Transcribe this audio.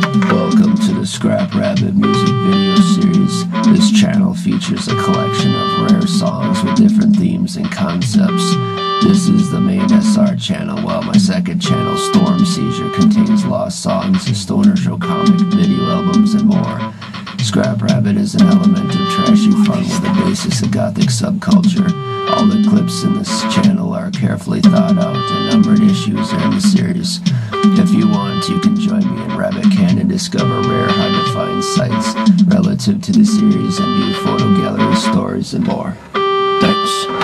Welcome to the Scrap Rabbit music video series. This channel features a collection of rare songs with different themes and concepts. This is the main SR channel, while my second channel, Storm Seizure, contains lost songs, a stoner show comic, video albums, and more. Scrap Rabbit is an element of trashy fun with a basis of gothic subculture. All the clips in this channel are carefully thought out and numbered issues are in the series. If you want, you can discover rare, hard-to-find sites relative to the series and view photo gallery stories and more. Thanks.